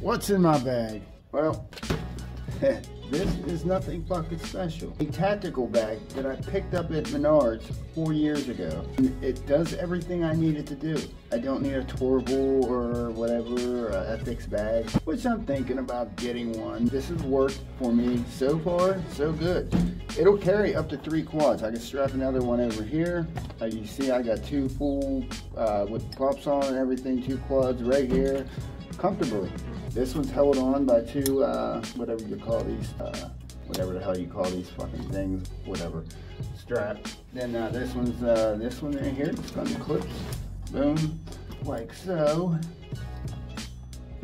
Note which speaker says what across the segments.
Speaker 1: What's in my bag? Well, this is nothing fucking special. A tactical bag that I picked up at Menards four years ago. It does everything I need it to do. I don't need a Torvol or whatever, a Ethix bag, which I'm thinking about getting one. This has worked for me so far, so good. It'll carry up to three quads. I can strap another one over here. Uh, you see I got two full uh, with props on and everything, two quads right here, comfortably. This one's held on by two, uh, whatever you call these, uh, whatever the hell you call these fucking things, whatever, strap. Then uh, this one's, uh, this one right here, it's got the clips, boom, like so,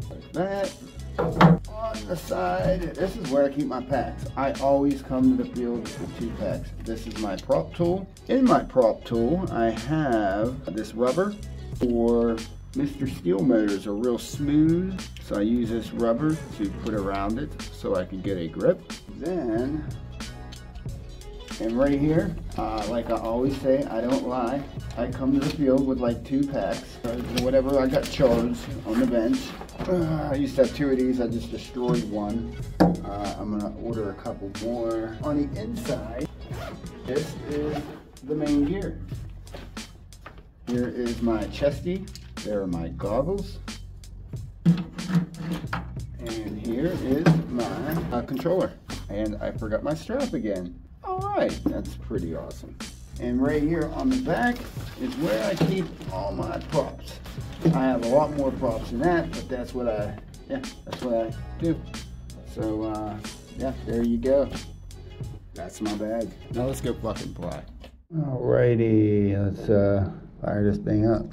Speaker 1: like that. On the side, this is where I keep my packs. I always come to the field with two packs. This is my prop tool. In my prop tool, I have this rubber for Mr. Steele motors are real smooth, so I use this rubber to put around it so I can get a grip. Then, and right here, uh, like I always say, I don't lie. I come to the field with like two packs, whatever I got charged on the bench. Uh, I used to have two of these, I just destroyed one. Uh, I'm gonna order a couple more. On the inside, this is the main gear. Here is my chesty there are my goggles. And here is my uh, controller. And I forgot my strap again. All right, that's pretty awesome. And right here on the back is where I keep all my props. I have a lot more props than that, but that's what I, yeah, that's what I do. So, uh, yeah, there you go. That's my bag. Now let's go fucking fly. Alrighty, let's uh, fire this thing up.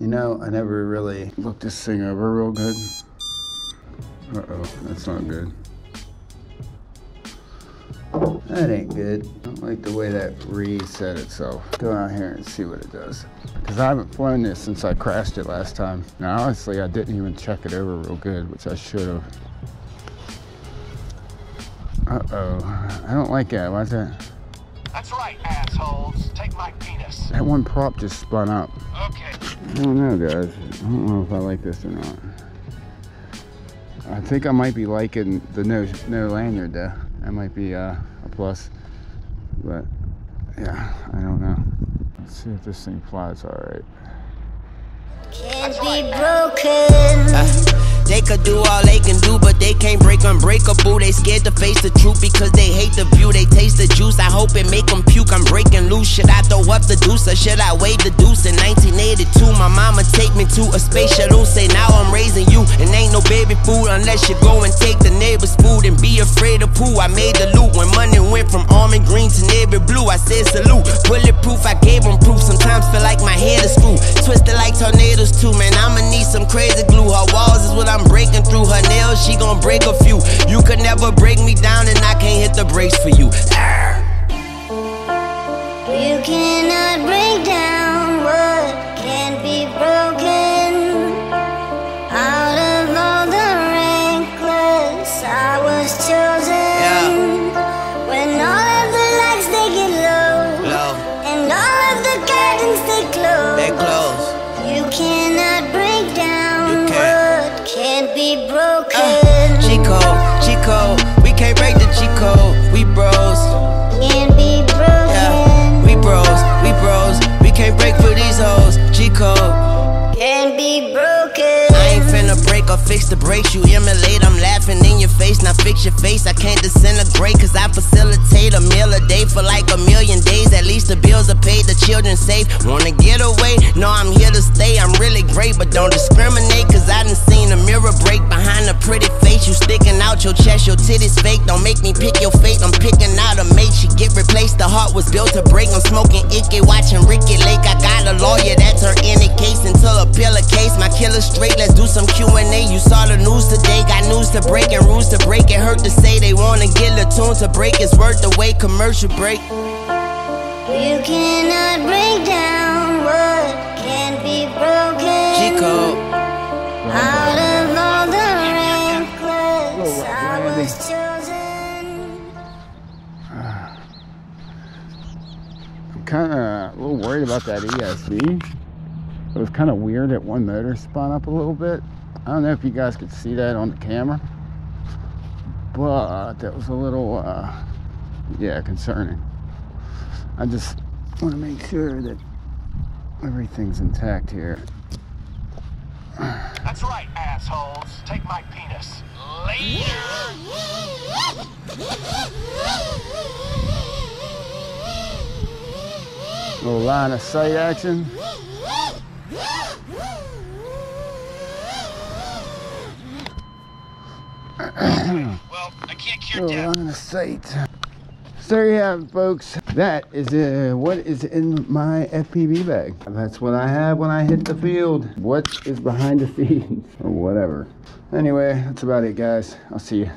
Speaker 1: You know, I never really looked this thing over real good. Uh-oh, that's not good. That ain't good. I don't like the way that reset itself. Go out here and see what it does. Because I haven't flown this since I crashed it last time. Now, honestly, I didn't even check it over real good, which I should have. Uh-oh. I don't like that. Why's that?
Speaker 2: That's right, assholes. Take my penis.
Speaker 1: That one prop just spun up.
Speaker 2: Okay.
Speaker 1: I don't know, guys. I don't know if I like this or not. I think I might be liking the no no lanyard though. That might be uh, a plus. But yeah, I don't know. Let's see if this thing flies all right.
Speaker 3: Can't be broken.
Speaker 4: They could do all they can do, but they can't break unbreakable. They scared to face the truth because they hate the view. They taste the juice. I hope it make them puke. I'm breaking loose. Should I throw up the deuce or should I wave the deuce? In 1982, my mama take me to a space shuttle. Say now I'm raising you, and ain't no baby food unless you go and take the neighbor's food and be afraid of who. I made the went from almond green to navy blue. I said salute, bulletproof. I gave them proof. Sometimes feel like my head is screwed, twisted like tornadoes too. Man, I'ma need some crazy glue. Her walls is what I'm breaking through her nails, she gon' break a few. You could never break me down, and I can't hit the brakes for you.
Speaker 3: You cannot break Broken. I
Speaker 4: ain't finna break or fix the brakes. You emulate, I'm laughing in your face. Now fix your face. I can't disintegrate, cause I facilitate a meal a day for like a million days. At least the bills are paid, the children safe. Wanna get away? No, I'm here to stay. I'm really great, but don't discriminate, cause I done seen a mirror break behind a pretty face. You sticking out your chest, your titties fake. Don't make me pick your fate. I'm picking heart was built to break. I'm smoking Icky, watching Ricki Lake. I got a lawyer that's her any case until a pillar case. My killer straight. Let's do some Q&A. You saw the news today. Got news to break and rules to break. It hurt to say they wanna get a tune to break. It's worth the wait. Commercial break.
Speaker 3: You cannot break down
Speaker 1: I'm kind of a little worried about that ESC. It was kind of weird that one motor spun up a little bit. I don't know if you guys could see that on the camera, but that was a little, uh, yeah, concerning. I just want to make sure that everything's intact here.
Speaker 2: That's right, assholes. Take my penis. Later.
Speaker 1: little line of sight action.
Speaker 2: Well, I can't cure
Speaker 1: little line of sight. So there you have it, folks. That is uh, what is in my FPV bag. That's what I have when I hit the field. What is behind the scenes or whatever. Anyway, that's about it, guys. I'll see you.